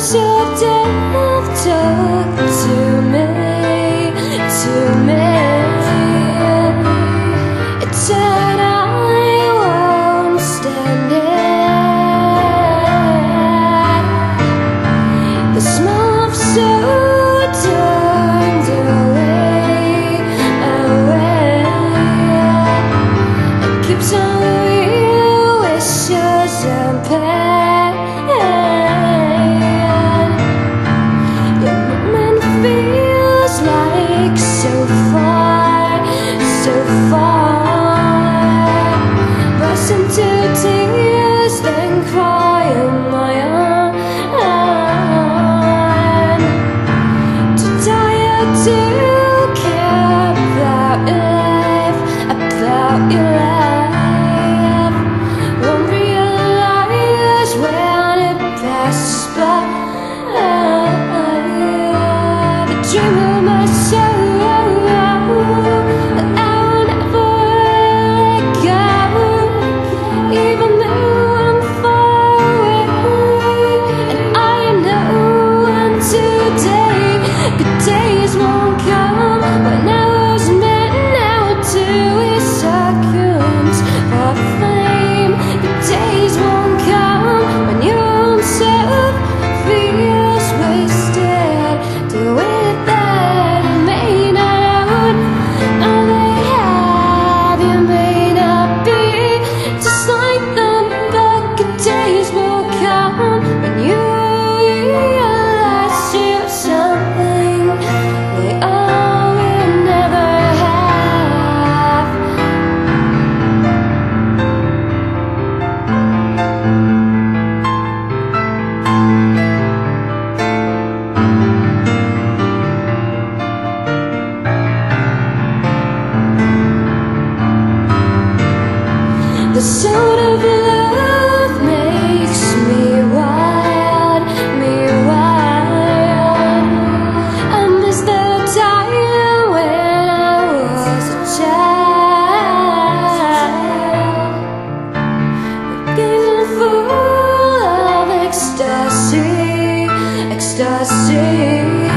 should have talked to tired I see.